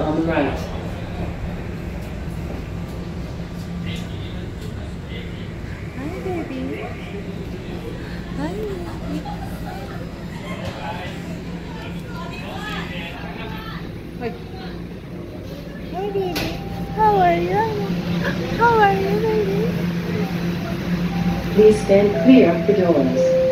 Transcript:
on the right. Hi, baby. Hi, Hi. Hi, baby. How are you? How are you, baby? Please stand clear of the doors.